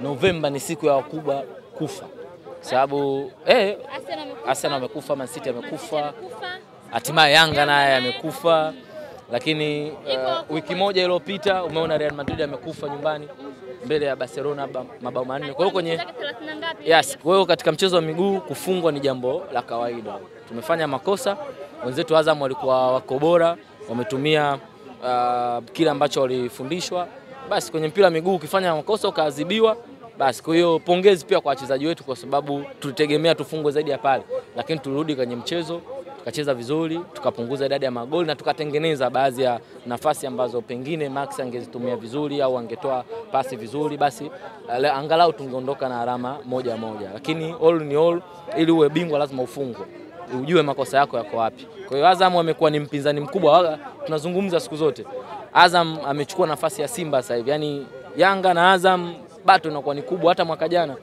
Novemba ni siku ya wakubwa kufa, sababu eh, Arsenal amekufa. Man City amekufa, hatimaye Yanga naye amekufa, lakini uh, wiki moja iliyopita umeona Real Madrid amekufa nyumbani mbele ya Barcelona mabao manne. Kwa hiyo kwenye Zake 30 na ngapi? Yes, kwa hiyo katika mchezo wa miguu kufungwa ni jambo la kawaida. Tumefanya makosa, wenzetu Azam walikuwa wako bora, wametumia uh, kile ambacho walifundishwa. Basi kwenye mpira wa miguu ukifanya makosa ukaadhibiwa, basi kwa hiyo pongezi pia kwa wachezaji wetu, kwa sababu tulitegemea tufungwe zaidi ya pale, lakini tulirudi kwenye mchezo tukacheza vizuri, tukapunguza idadi ya magoli na tukatengeneza baadhi ya nafasi ambazo pengine Max angezitumia vizuri au angetoa pasi vizuri, basi angalau tungeondoka na alama moja moja. Lakini all in all, ili uwe bingwa lazima ufungwe, ujue makosa yako yako wapi. Kwa hiyo Azam amekuwa ni mpinzani mkubwa, tunazungumza siku zote. Azam amechukua nafasi ya Simba sasa hivi, yani Yanga na Azam bato inakuwa ni kubwa. Hata mwaka jana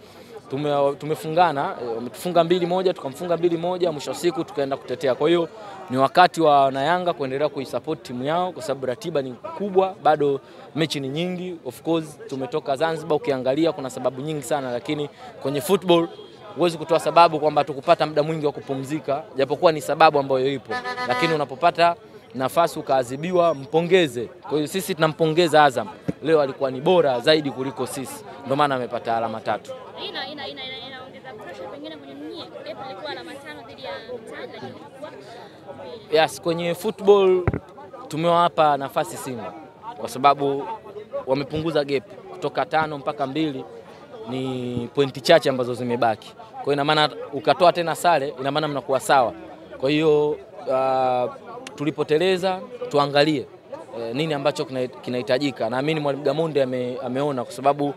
tume, tumefungana eh, wametufunga mbili moja tukamfunga mbili moja, mwisho wa siku tukaenda kutetea. Kwa hiyo ni wakati wa wanayanga kuendelea kuisupport timu yao, kwa sababu ratiba ni kubwa, bado mechi ni nyingi. Of course tumetoka Zanzibar, ukiangalia kuna sababu nyingi sana, lakini kwenye football huwezi kutoa sababu kwamba tukupata muda mwingi wa kupumzika, japokuwa ni sababu ambayo ipo, lakini unapopata nafasi ukaadhibiwa, mpongeze. Kwa hiyo sisi tunampongeza Azam, leo alikuwa ni bora zaidi kuliko sisi, ndio maana amepata alama tatu. Ina ina ina ina- inaongeza pressure pengine kwenye. Pep alikuwa alama tano dhidi ya Mtani lakini ilikuwa. Yes, kwenye football tumewapa nafasi Simba kwa sababu wamepunguza gap kutoka tano mpaka mbili, ni pointi chache ambazo zimebaki. Kwa hiyo ina maana ukatoa tena sare, ina maana mnakuwa sawa. Kwa hiyo uh, tulipoteleza tuangalie eh, nini ambacho kina- kinahitajika. Naamini mwalimu Gamonde ame, ameona kwa sababu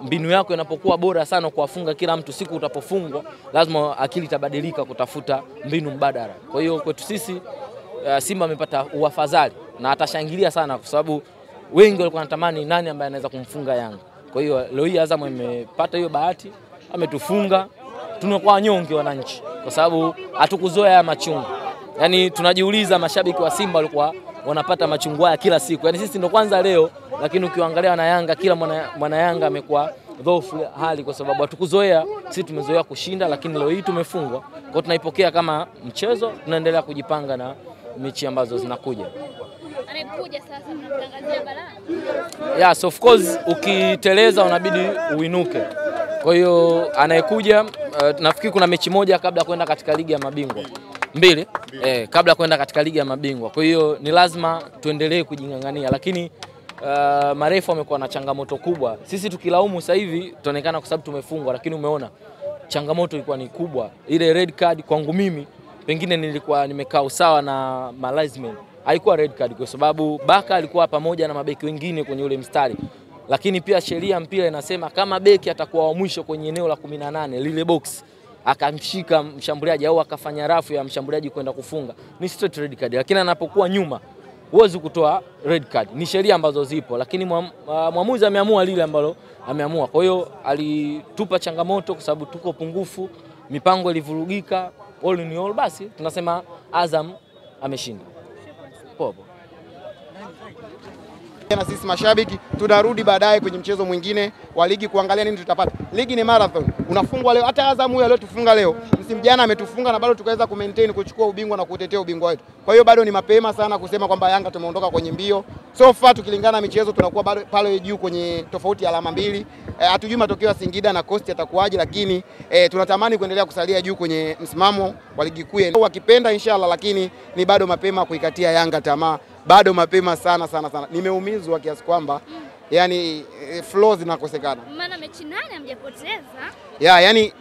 mbinu yako inapokuwa bora sana kuwafunga kila mtu, siku utapofungwa lazima akili itabadilika kutafuta mbinu mbadala. Kwa hiyo kwetu sisi uh, Simba amepata uafadhali na atashangilia sana kwa sababu wengi walikuwa wanatamani nani ambaye anaweza kumfunga Yanga. Kwa hiyo leo hii Azam imepata hiyo bahati, ametufunga. Tunakuwa wanyonge wananchi, kwa sababu hatukuzoea haya machungu. Yaani tunajiuliza mashabiki wa Simba walikuwa wanapata machungwa ya kila siku, yaani sisi ndo kwanza leo, lakini ukiangalia na Yanga, kila mwana, mwana Yanga amekuwa dhofu hali, kwa sababu hatukuzoea. Sisi tumezoea kushinda, lakini leo hii tumefungwa. Kwa hiyo tunaipokea kama mchezo, tunaendelea kujipanga na mechi ambazo zinakuja. Anayekuja sasa mnamtangazia balaa. Yes, of course ukiteleza unabidi uinuke. Kwa hiyo anayekuja uh, nafikiri kuna mechi moja kabla ya kwenda katika ligi ya mabingwa mbili, eh, kabla kwenda katika ligi ya mabingwa. Kwa hiyo ni lazima tuendelee kujing'ang'ania, lakini uh, marefu wamekuwa na changamoto kubwa. Sisi tukilaumu sasa hivi tutaonekana kwa sababu tumefungwa, lakini umeona changamoto ilikuwa ni kubwa. Ile red card kwangu mimi pengine nilikuwa nimekaa usawa na Malaisman, haikuwa red card kwa sababu Baka alikuwa pamoja na mabeki wengine kwenye ule mstari, lakini pia sheria mpira inasema kama beki atakuwa wa mwisho kwenye eneo la 18 lile box akamshika mshambuliaji au akafanya rafu ya mshambuliaji kwenda kufunga ni straight red card, lakini anapokuwa nyuma huwezi kutoa red card. Ni sheria ambazo zipo, lakini mwamuzi ameamua lile ambalo ameamua. Kwa hiyo alitupa changamoto kwa sababu tuko pungufu, mipango ilivurugika. All in all, basi tunasema Azam ameshinda. Poa. Na sisi mashabiki tunarudi baadaye kwenye mchezo mwingine wa ligi kuangalia nini tutapata. Ligi ni marathon, unafungwa leo. Hata Azam huyo aliyotufunga leo, msimu jana ametufunga na bado tukaweza kumaintain kuchukua ubingwa na kutetea ubingwa wetu. Kwa hiyo bado ni mapema sana kusema kwamba Yanga tumeondoka kwenye mbio. So far tukilingana na michezo tunakuwa bado pale juu kwenye tofauti ya alama mbili. Hatujui e, matokeo ya Singida na Coast yatakuwaje, lakini e, tunatamani kuendelea kusalia juu kwenye msimamo wa ligi kuu wakipenda inshallah, lakini ni bado mapema kuikatia Yanga tamaa bado mapema sana sana sana. Nimeumizwa kiasi kwamba yani e, flow zinakosekana Maana mechi nane hamjapoteza. ya yani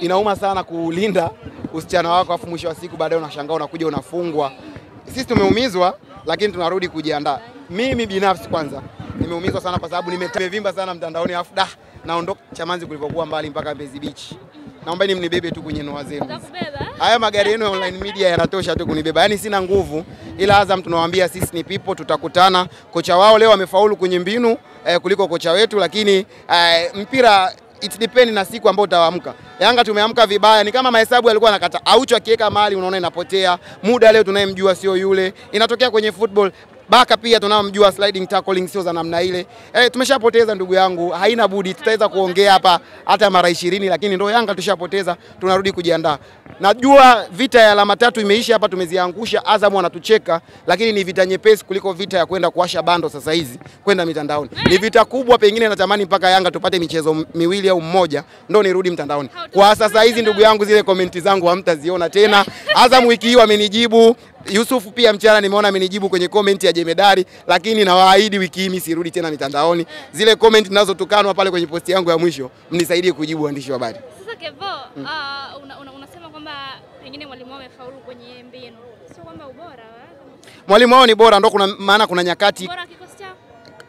inauma sana kulinda usichana wako, afu mwisho wa siku baadaye unashangaa unakuja unafungwa. Sisi tumeumizwa, lakini tunarudi kujiandaa. Mimi binafsi kwanza nimeumizwa sana kwa sababu nime- nimevimba sana mtandaoni, afu da naondoka Chamanzi kulivyokuwa mbali mpaka Mbezi Beach. Naombeni mnibebe tu kwenye noa zenu. Haya magari yenu ya online media yanatosha tu kunibeba, yaani sina nguvu, ila Azam tunawaambia sisi ni people, tutakutana. Kocha wao leo amefaulu kwenye mbinu eh, kuliko kocha wetu, lakini eh, mpira it depend na siku ambayo utaamka. Yanga tumeamka vibaya, ni kama mahesabu yalikuwa nakata. Aucho akiweka mali unaona inapotea. Muda leo tunayemjua sio yule. Inatokea kwenye football. Baka pia tunamjua sliding tackling sio za namna ile. Eh, tumeshapoteza ndugu yangu, haina budi, tutaweza kuongea hapa hata mara ishirini, lakini ndo Yanga tushapoteza, tunarudi kujiandaa. Najua vita ya alama tatu imeisha hapa, tumeziangusha. Azam wanatucheka, lakini ni vita nyepesi kuliko vita ya kwenda kuwasha bando sasa hizi kwenda mitandaoni. Ni vita kubwa, pengine natamani mpaka Yanga tupate michezo miwili au mmoja ndo nirudi mtandaoni. Kwa sasa hizi ndugu yangu, zile komenti zangu hamtaziona tena. Azam wiki hii wamenijibu Yusufu pia mchana nimeona amenijibu kwenye comment ya Jemedari, lakini nawaahidi wiki hii sirudi tena mitandaoni. Zile comment ninazotukanwa pale kwenye posti yangu ya mwisho, mnisaidie kujibu waandishi wa habari. Sasa Kevo, ah, una, una, unasema kwamba pengine mwalimu wao amefaulu kwenye mbinu, sio kwamba ubora wa Mwalimu wao ni bora, ndo kuna maana kuna nyakati bora, kikosi chao.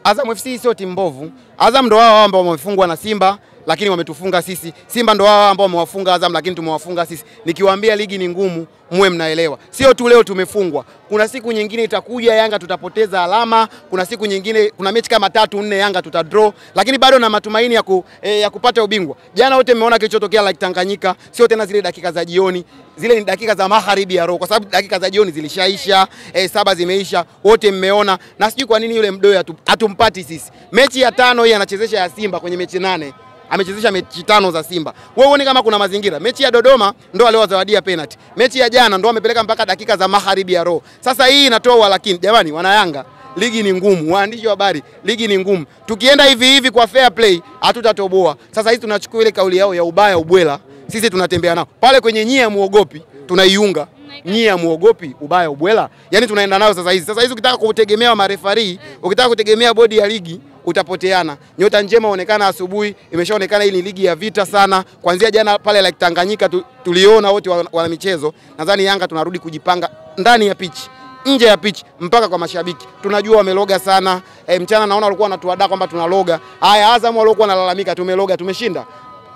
Azam FC sio timu mbovu. Azam ndo wao ambao wamefungwa na Simba lakini wametufunga sisi. Simba ndo wao ambao wamewafunga Azam lakini tumewafunga sisi. Nikiwaambia ligi ni ngumu, muwe mnaelewa. Sio tu leo tumefungwa. Kuna siku nyingine itakuja Yanga tutapoteza alama, kuna siku nyingine kuna mechi kama tatu nne Yanga tuta draw, lakini bado na matumaini ya, ku, eh, ya kupata ubingwa. Jana wote mmeona kilichotokea Lake Tanganyika, sio tena zile dakika za jioni, zile ni dakika za magharibi ya roho, kwa sababu dakika za jioni zilishaisha, eh, saba zimeisha, wote mmeona, na sijui kwa nini yule mdoe atumpati sisi. Mechi ya tano hii anachezesha ya Simba kwenye mechi nane amechezesha mechi tano za Simba. Wewe uone kama kuna mazingira. Mechi ya Dodoma ndo aliowazawadia penalty. Mechi ya jana ndo amepeleka mpaka dakika za magharibi ya roho. Sasa hii inatoa walakini. Jamani, wana Yanga, ligi ni ngumu. Waandishi wa habari, ligi ni ngumu. Tukienda hivi hivi kwa fair play hatutatoboa. Sasa hizi tunachukua ile kauli yao ya ubaya ubwela, sisi tunatembea nao pale kwenye nyie muogopi, tunaiunga nyie muogopi ubaya ubwela, yani tunaenda nayo sasa hizi. Sasa hizi ukitaka kutegemea marefari, ukitaka kutegemea bodi ya ligi utapoteana. Nyota njema huonekana asubuhi, imeshaonekana hii ni ligi ya vita sana. Kuanzia jana pale Lake Tanganyika tu, tuliona wote wana, wana michezo. Nadhani Yanga tunarudi kujipanga ndani ya pitch nje ya pitch mpaka kwa mashabiki. Tunajua wameloga sana. E, mchana naona walikuwa wanatuadaa kwamba tunaloga. Haya, Azam waliokuwa wanalalamika tumeloga, tumeshinda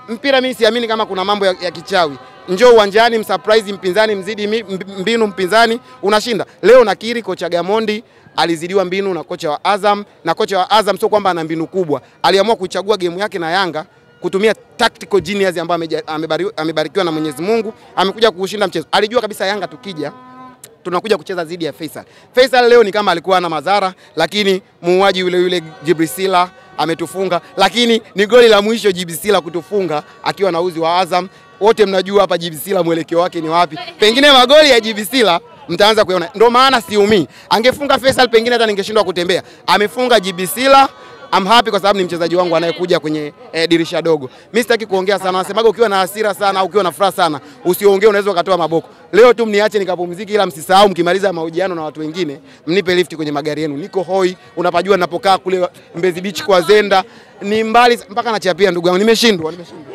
mpira. Mimi siamini kama kuna mambo ya, ya kichawi. Njoo uwanjani, msurprise mpinzani, mzidi mbinu mpinzani, unashinda. Leo nakiri kocha Gamondi alizidiwa mbinu na kocha wa Azam, na kocha wa Azam sio kwamba ana mbinu kubwa, aliamua kuchagua gemu yake na Yanga kutumia tactical genius ambayo amebarikiwa na Mwenyezi Mungu, amekuja kuushinda mchezo. Alijua kabisa Yanga tukija tunakuja kucheza dhidi ya Faisal. Faisal leo ni kama alikuwa na madhara, lakini muuaji yule yule Jibrisila ametufunga, lakini ni goli la mwisho Jibrisila kutufunga akiwa na uzi wa Azam. Wote mnajua hapa Jibrisila mwelekeo wake ni wapi. Pengine magoli ya Jibrisila mtaanza kuona, ndio maana siumii. Angefunga Faisal, pengine hata ningeshindwa kutembea. Amefunga Jibisila, I'm happy kwa sababu ni mchezaji wangu anayekuja kwenye eh, dirisha dogo. Mimi sitaki kuongea sana. Nasemaga ukiwa na hasira sana au ukiwa na furaha sana, usiongee, unaweza ukatoa maboko. Leo tu mniache nikapumzike, ila msisahau mkimaliza mahojiano na watu wengine, mnipe lift kwenye magari yenu. Niko hoi, unapajua ninapokaa kule Mbezi Beach kwa Zenda. Ni mbali mpaka nachapia ndugu yangu. Nimeshindwa, nimeshindwa.